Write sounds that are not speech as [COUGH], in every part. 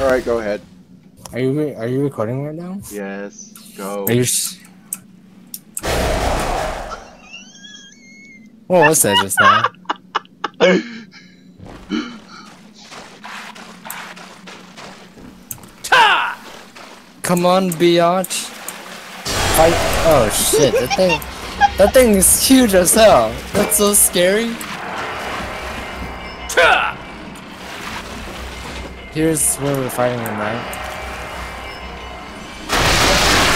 Alright, go ahead. Are you are you recording right now? Yes, go. Are you? S- what was that just now? Come on, biatch. Fight. Oh shit! That thing. That thing is huge as hell. That's so scary. Here's where we're fighting him, right?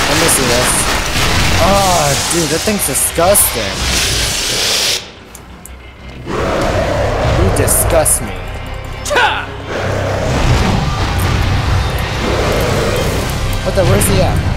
Let me see this. Oh, dude, that thing's disgusting. You disgust me. What the? Where's he at?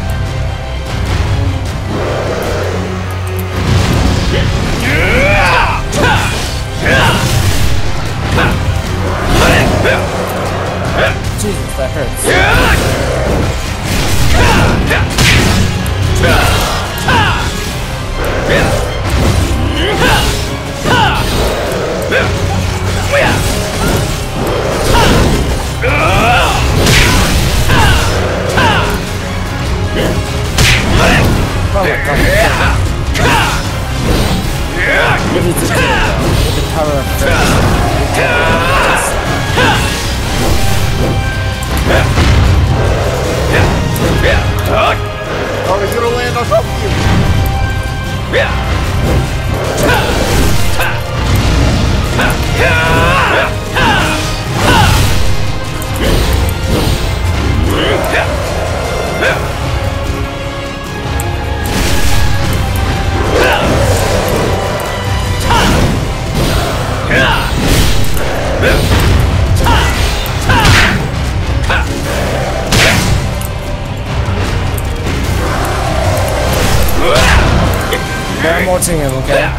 Watching him, okay? To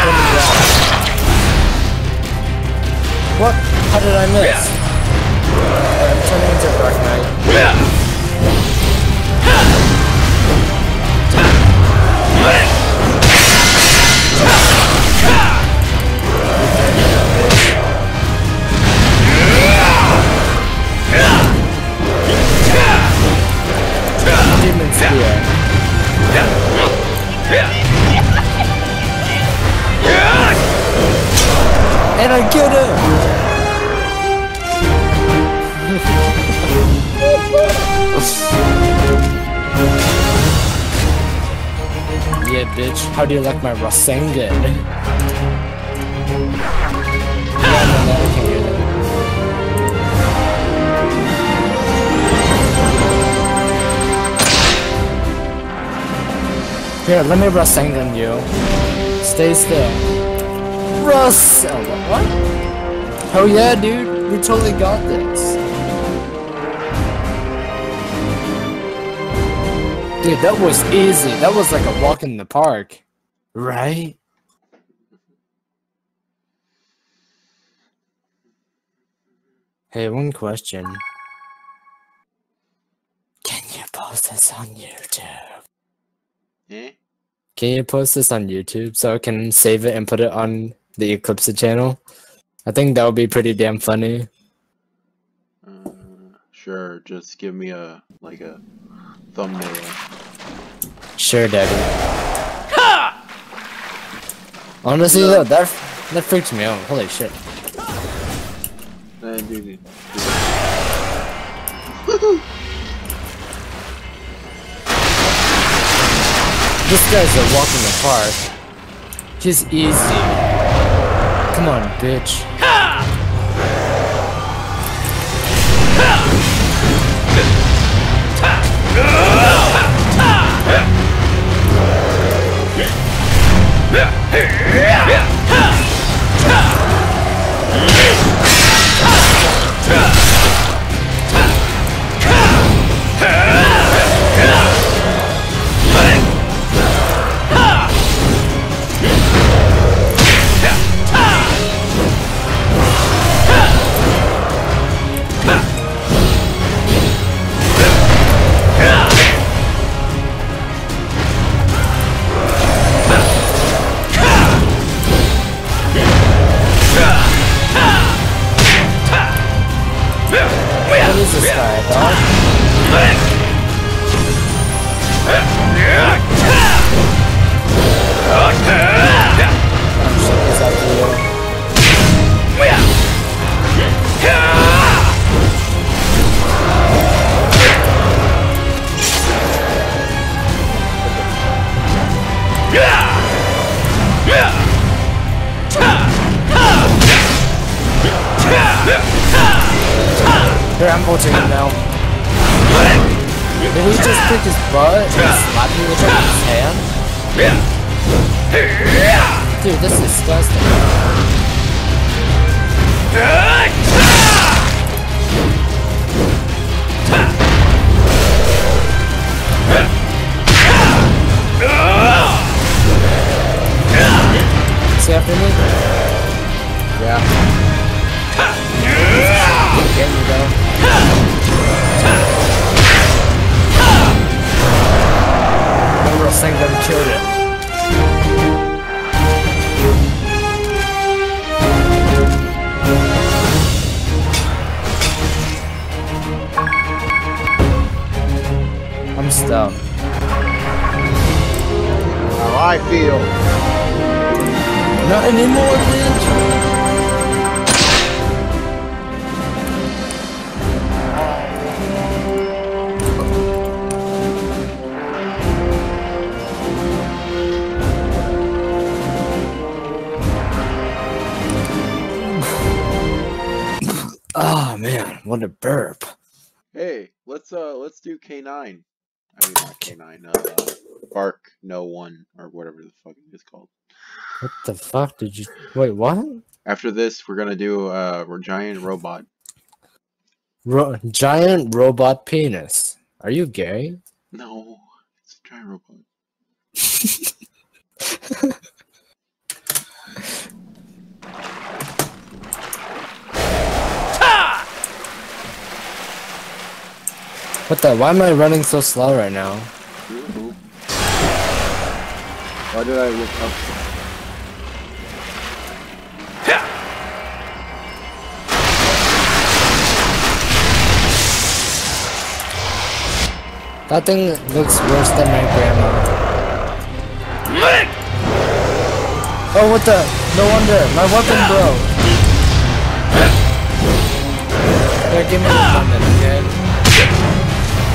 put him down. What? How did I miss? I'm turning into a Dark Knight. Demon bitch. How do you like my Rasengan? [LAUGHS] Yeah. Here, let me Rasengan you. Stay still. Russ! Oh, what? Oh yeah, dude. We totally got this. Dude, that was easy. That was like a walk in the park. Right? Hey, one question. Can you post this on YouTube? Eh? Can you post this on YouTube so I can save it and put it on the Eclipse channel? I think that would be pretty damn funny. Uh, sure, just give me a, like a thumbnail. Sure, Daddy. Honestly, though, that that freaks me out. Holy shit! And do the- This guy's a walk in the park. He's easy. Come on, bitch. What Yeah! Ulting him now. Did he just kick his butt and slap me with his hand? Dude, this is disgusting. What a burp. Hey, let's uh let's do K9. I mean not K9, uh Bark No One or whatever the fuck it is called. What the fuck did you wait? What? After this, we're gonna do uh we're giant robot. Ro- giant robot penis. Are you gay? No, it's a giant robot. [LAUGHS] What the? Why am I running so slow right now? Why did I look up? That thing looks worse than my grandma. Oh, what the? No wonder. My weapon broke. Here, give me the weapon, okay?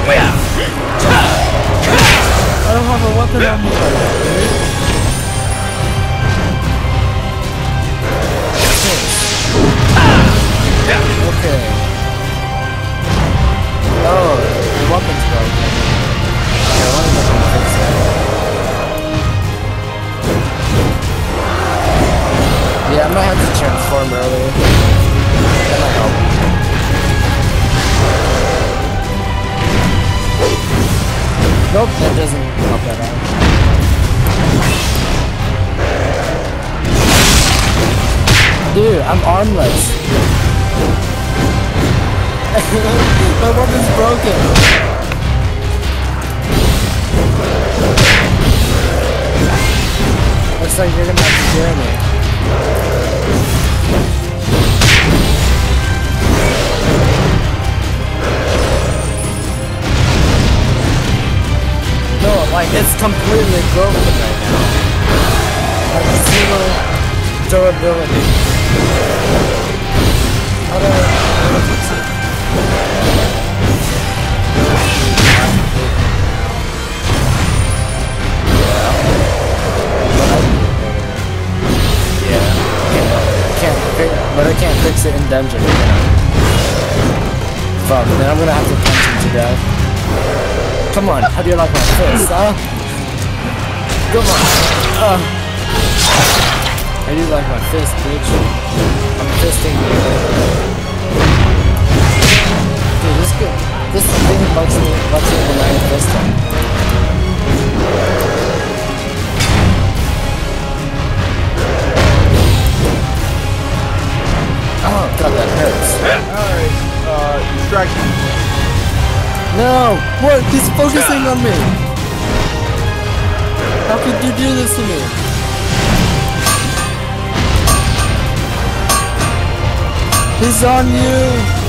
I don't have a weapon on me. Okay. Oh, the weapon's broken. I'm armless. [LAUGHS] My weapon's broken. Looks like you're gonna have to hear me. No, like it's completely broken right now. Like zero durability. Dungeon. Fuck, then I'm gonna have to punch him to death. Come on, how do you like my fist, huh? Come on. Uh. I do like my fist, bitch. I'm fisting you. Dude, this good. This thing bugs me, bugs me when I fist him. Oh god, that hurts. Alright, uh, distraction. No! What? He's focusing on me! How could you do this to me? He's on you!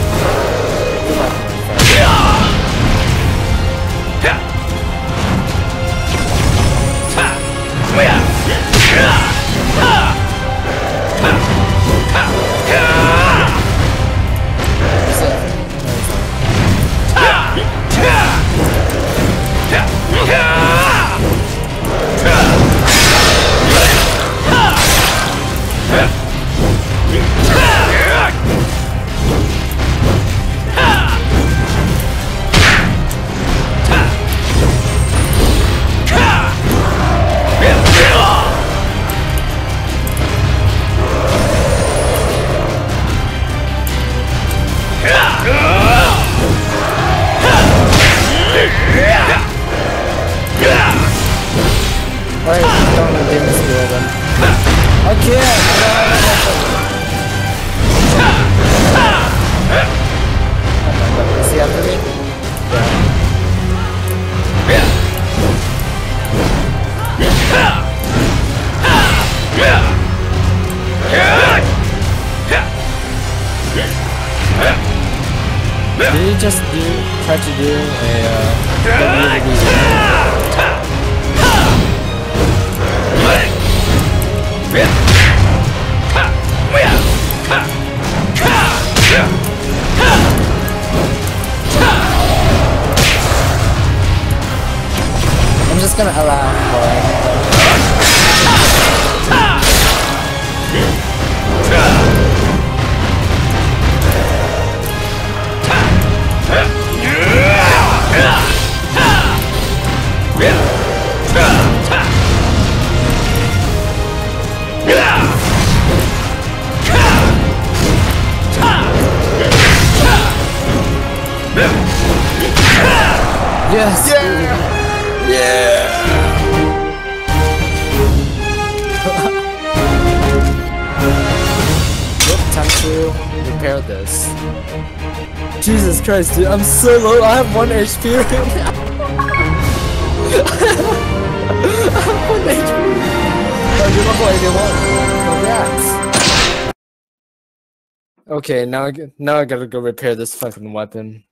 Time to repair this. Jesus Christ, dude, I'm so low. I have one HP. I have one HP. You're level 81. Congrats. [LAUGHS] Okay, now I, now I gotta go repair this fucking weapon.